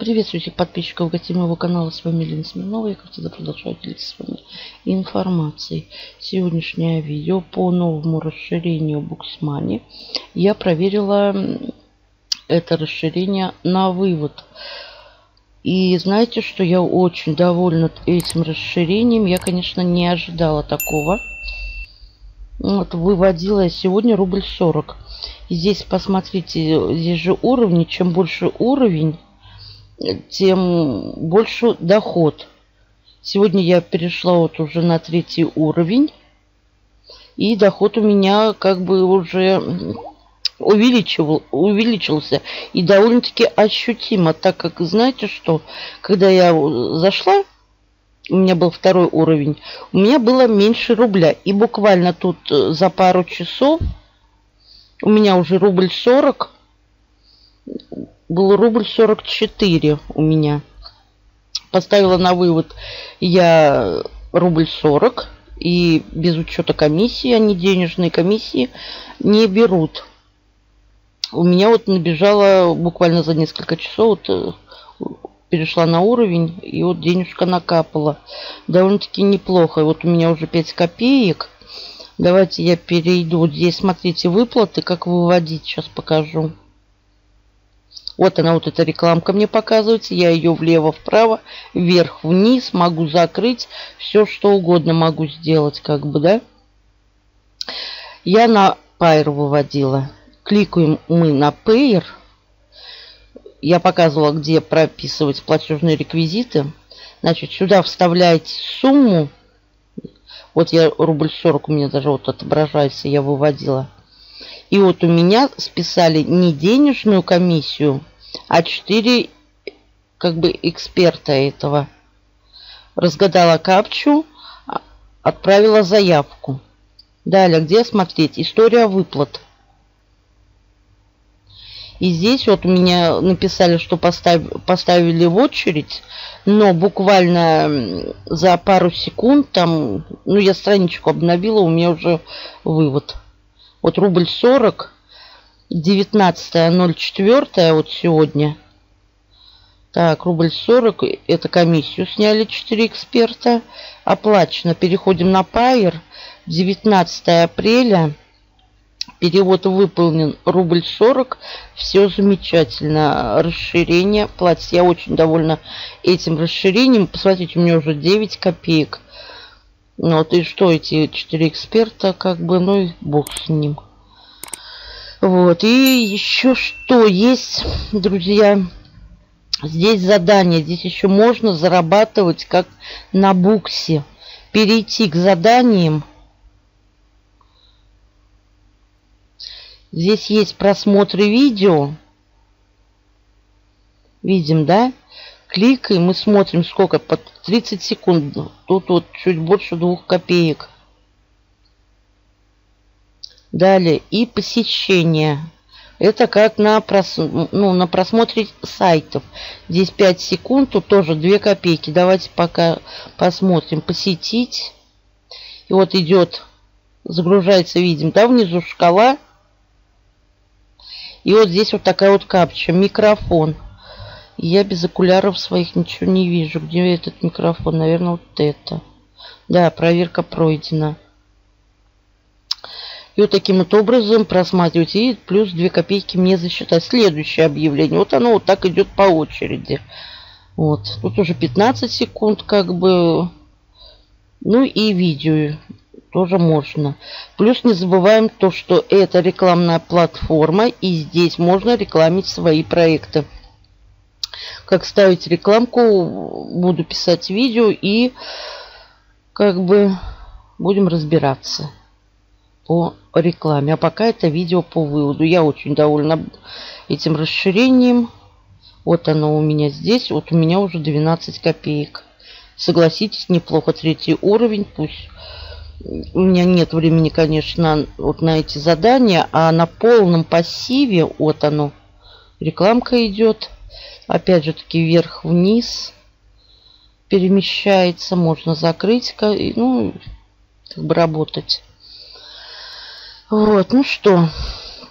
Приветствую всех подписчиков гостей моего канала. С вами Лена Смирнова. Я, как всегда, продолжаю делиться с вами информацией. Сегодняшнее видео по новому расширению Буксмани. Я проверила это расширение на вывод. И знаете, что я очень довольна этим расширением. Я, конечно, не ожидала такого. Вот, выводила я сегодня рубль 40. И здесь, посмотрите, здесь же уровни. Чем больше уровень тем больше доход. Сегодня я перешла вот уже на третий уровень. И доход у меня как бы уже увеличивал, увеличился. И довольно-таки ощутимо, так как, знаете что, когда я зашла, у меня был второй уровень, у меня было меньше рубля. И буквально тут э, за пару часов у меня уже рубль 40 был рубль 44 у меня. Поставила на вывод я рубль 40. И без учета комиссии, они денежные комиссии не берут. У меня вот набежала буквально за несколько часов, вот э, перешла на уровень, и вот денежка накапала. Довольно-таки неплохо. Вот у меня уже 5 копеек. Давайте я перейду. Вот здесь, смотрите, выплаты, как выводить, сейчас покажу. Вот она, вот эта рекламка мне показывается. Я ее влево-вправо, вверх-вниз могу закрыть. Все, что угодно могу сделать, как бы, да. Я на Pair выводила. Кликаем мы на Pair. Я показывала, где прописывать платежные реквизиты. Значит, сюда вставляете сумму. Вот я рубль 40 у меня даже вот отображается, я выводила. И вот у меня списали не денежную комиссию, а четыре как бы эксперта этого. Разгадала капчу, а, отправила заявку. Далее, где смотреть? История выплат. И здесь вот у меня написали, что постав, поставили в очередь, но буквально за пару секунд там, ну я страничку обновила, у меня уже вывод. Вот рубль 40 19.04 вот сегодня. Так, рубль 40. Это комиссию сняли 4 эксперта. Оплачено. Переходим на Пайер. 19 апреля. Перевод выполнен. Рубль 40. Все замечательно. Расширение платья. Я очень довольна этим расширением. Посмотрите, у меня уже 9 копеек. Ну вот и что эти 4 эксперта, как бы, ну и бог с ним. Вот. И еще что есть, друзья. Здесь задание. Здесь еще можно зарабатывать как на буксе. Перейти к заданиям. Здесь есть просмотры видео. Видим, да? Кликаем и смотрим, сколько. По 30 секунд. Тут вот чуть больше двух копеек. Далее и посещение. Это как на, прос... ну, на просмотре сайтов. Здесь 5 секунд, тут тоже 2 копейки. Давайте пока посмотрим. Посетить. И вот идет, загружается, видим, да, внизу шкала. И вот здесь вот такая вот капча. Микрофон. Я без окуляров своих ничего не вижу. Где этот микрофон? Наверное, вот это. Да, проверка пройдена. И вот таким вот образом просматриваете. И плюс 2 копейки мне засчитать. Следующее объявление. Вот оно вот так идет по очереди. Вот. Тут уже 15 секунд как бы. Ну и видео тоже можно. Плюс не забываем то, что это рекламная платформа. И здесь можно рекламить свои проекты. Как ставить рекламку, буду писать видео и как бы будем разбираться по рекламе. А пока это видео по выводу. Я очень довольна этим расширением. Вот оно у меня здесь. Вот у меня уже 12 копеек. Согласитесь, неплохо. Третий уровень. Пусть у меня нет времени, конечно, вот на эти задания. А на полном пассиве, вот оно, рекламка идет. Опять же таки вверх-вниз перемещается. Можно закрыть, ну, как бы работать. Вот, ну что,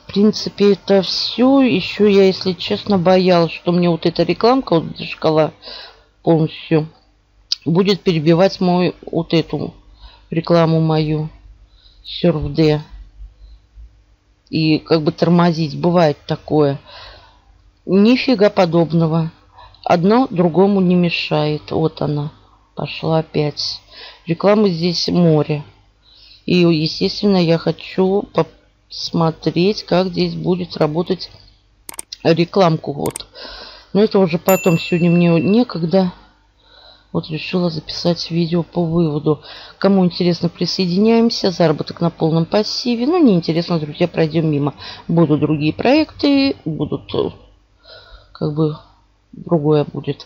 принципе, это все. Еще я, если честно, боялась, что мне вот эта рекламка, вот шкала полностью, будет перебивать мой вот эту рекламу мою. SurfD. И как бы тормозить. Бывает такое. Нифига подобного. Одно другому не мешает. Вот она. Пошла опять. Рекламы здесь море. И, естественно, я хочу посмотреть, как здесь будет работать рекламку. Вот. Но это уже потом. Сегодня мне некогда. Вот решила записать видео по выводу. Кому интересно, присоединяемся. Заработок на полном пассиве. Ну, не интересно, друзья, пройдем мимо. Будут другие проекты, будут э, как бы другое будет.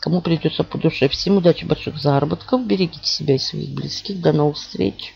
Кому придется по душе. Всем удачи, больших заработков. Берегите себя и своих близких. До новых встреч.